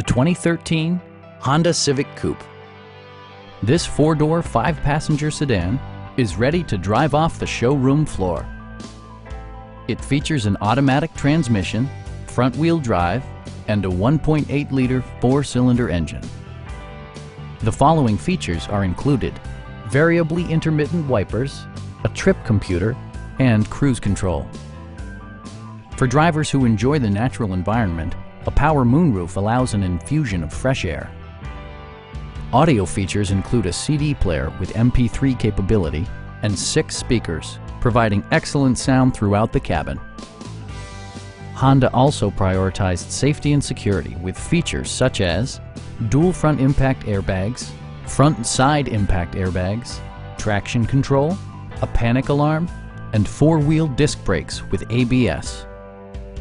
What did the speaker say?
the 2013 Honda Civic Coupe. This four-door, five-passenger sedan is ready to drive off the showroom floor. It features an automatic transmission, front-wheel drive, and a 1.8-liter four-cylinder engine. The following features are included. Variably intermittent wipers, a trip computer, and cruise control. For drivers who enjoy the natural environment, a power moonroof allows an infusion of fresh air. Audio features include a CD player with MP3 capability and six speakers, providing excellent sound throughout the cabin. Honda also prioritized safety and security with features such as dual front impact airbags, front and side impact airbags, traction control, a panic alarm, and four-wheel disc brakes with ABS.